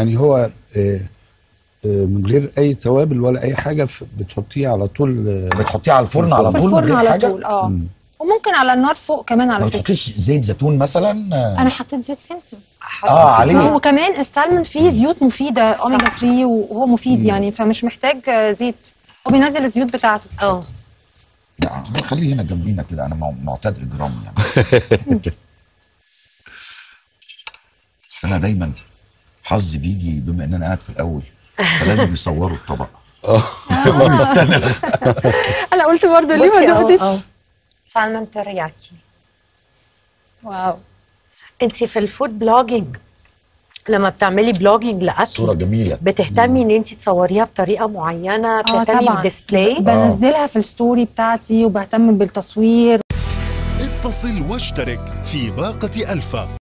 يعني هو آه، آه، من غير أي توابل ولا أي حاجة بتحطيه على طول آه، بتحطيه على الفرن على طول من الفرن غير على حاجة؟ طول آه. وممكن على النار فوق كمان ما على فكرة. بتحطيش زيت زيتون مثلا؟ أنا حطيت زيت سمسم. آه عليه. وكمان السلمون فيه زيوت مفيدة أوميجا 3 وهو مفيد يعني فمش محتاج زيت. هو بينزل الزيوت بتاعته. آه. لا خليه هنا جنبينا كده أنا مع- معتاد اجرام يعني. بس أنا دايما حظي بيجي بما إن أنا قاعد في الأول فلازم يصوروا الطبق. أنا قلت برضه ليه ما آه آه. salmon teriyaki واو. أنت في ال food blogging لما بتعملي blogging لأكل صورة جميلة. بتهتمي إن أنت تصوريها بطريقة معينة آه بتهتمي طبعا. بال display بنزلها في ال story بتاعتي وبهتم بالتصوير. اتصل واشترك في باقة ألفا.